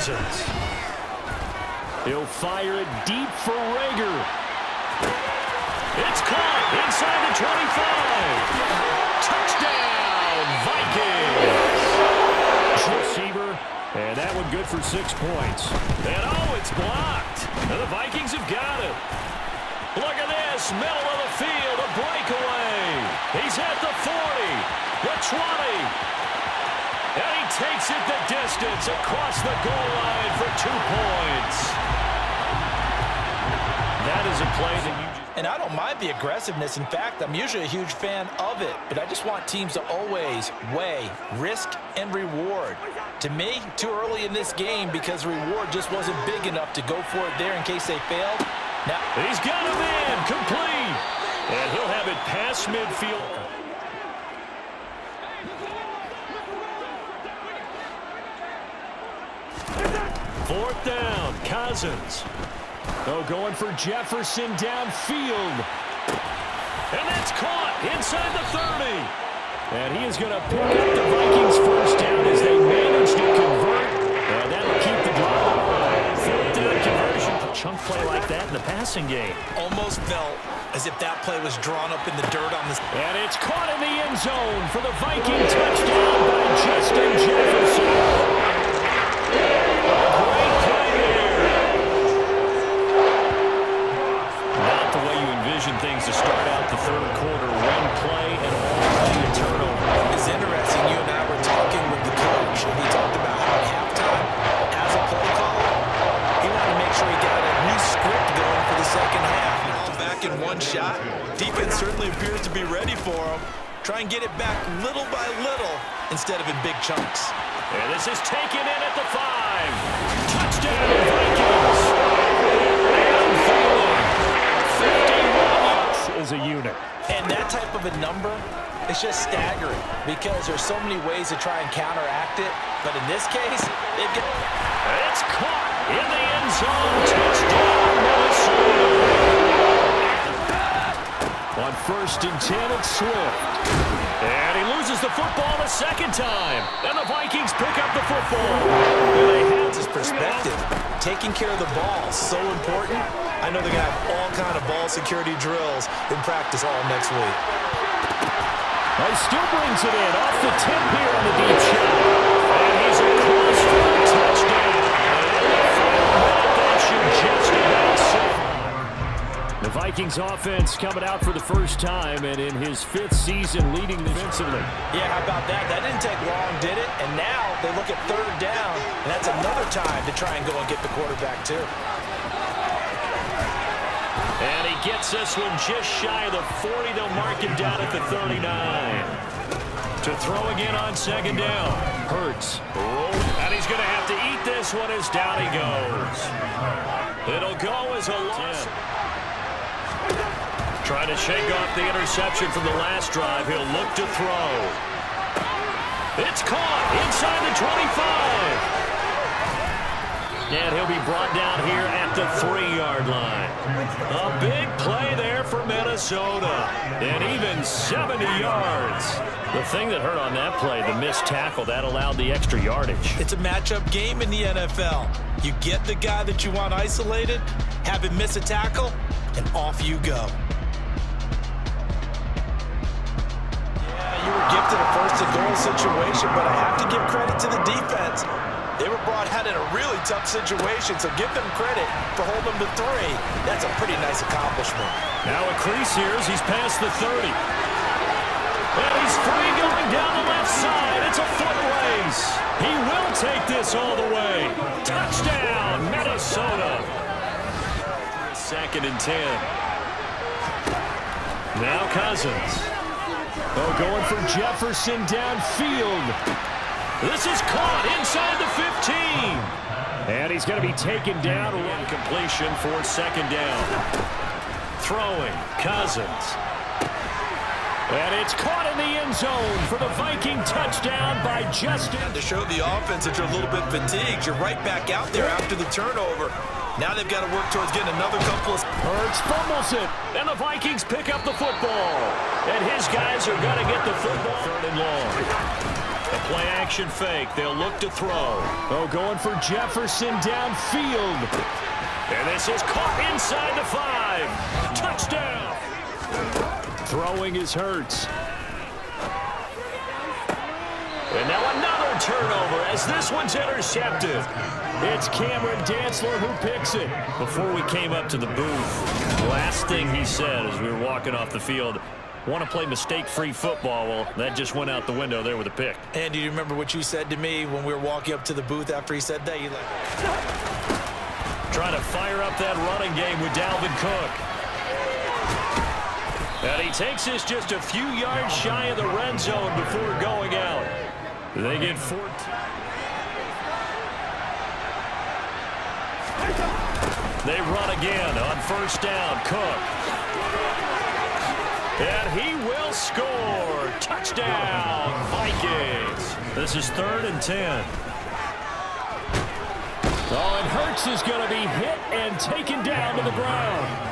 Cousins. He'll fire it deep for Reagor. It's caught inside the 25. Touchdown, Vikings. Receiver, and that one good for six points. And oh, it's blocked. And the Vikings have got it. Look at this, middle of the field, a breakaway. He's at the 40, the 20, and he takes it the distance across the goal line for two points. That is a play that you just... And I don't mind the aggressiveness. In fact, I'm usually a huge fan of it. But I just want teams to always weigh risk and reward. To me, too early in this game because the reward just wasn't big enough to go for it there in case they failed. Now He's got him in, complete. And he'll have it past midfield. Fourth down, Cousins. Oh, going for Jefferson downfield. And that's caught inside the 30. And he is going to pick up the Vikings first down as they manage to convert. And that'll keep the drive alive. Fourth down conversion. Chunk play like that in the passing game. Almost felt as if that play was drawn up in the dirt on this. And it's caught in the end zone for the Viking touchdown by Justin Jefferson. One shot. Defense certainly appears to be ready for him. Try and get it back little by little instead of in big chunks. And this is taken in at the five. Touchdown, Vikings. as a unit. And that type of a number is just staggering because there's so many ways to try and counteract it. But in this case, it get it's caught in the end zone. Touchdown, Minnesota. On first and ten, it's Swift. And he loses the football the second time. And the Vikings pick up the football. They have his perspective. Taking care of the ball, so important. I know they're going to have all kind of ball security drills in practice all next week. He still brings it in off the tip here on the deep shot. Vikings offense coming out for the first time and in his fifth season leading defensively. Yeah, how about that? That didn't take long, did it? And now they look at third down, and that's another time to try and go and get the quarterback, too. And he gets this one just shy of the 40. They'll mark him down at the 39. To throw again on second down. Hurts. And he's going to have to eat this one as down he goes. It'll go as a loss. Trying to shake off the interception from the last drive. He'll look to throw. It's caught inside the 25. And he'll be brought down here at the three-yard line. A big play there for Minnesota. And even 70 yards. The thing that hurt on that play, the missed tackle, that allowed the extra yardage. It's a matchup game in the NFL. You get the guy that you want isolated, have him miss a tackle, and off you go. Were gifted a first-and-goal situation, but I have to give credit to the defense. They were brought out in a really tough situation, so give them credit for holding them to three. That's a pretty nice accomplishment. Now a crease here as he's past the 30. And he's free going down the left side. It's a foot race. He will take this all the way. Touchdown, Minnesota. Second and 10. Now Cousins. Oh, going for Jefferson downfield. This is caught inside the 15. And he's going to be taken down. One Completion for second down. Throwing. Cousins. And it's caught in the end zone for the Viking touchdown by Justin. To show the offense that you're a little bit fatigued, you're right back out there after the turnover. Now they've got to work towards getting another couple of... Hurts fumbles it, and the Vikings pick up the football. And his guys are going to get the football third and long. A play action fake. They'll look to throw. Oh, going for Jefferson downfield. And this is caught inside the five. Touchdown. Throwing his Hurts. And now another turnover as this one's intercepted. It's Cameron Dantzler who picks it. Before we came up to the booth, last thing he said as we were walking off the field, want to play mistake-free football. Well, that just went out the window there with a pick. And do you remember what you said to me when we were walking up to the booth after he said that? You like... Trying to fire up that running game with Dalvin Cook. And he takes this just a few yards shy of the red zone before going out. They get 14. They run again on first down. Cook. And he will score. Touchdown, Vikings. This is third and 10. Oh, and Hurts is going to be hit and taken down to the ground.